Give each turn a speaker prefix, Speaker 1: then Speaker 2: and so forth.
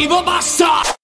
Speaker 1: vivo basta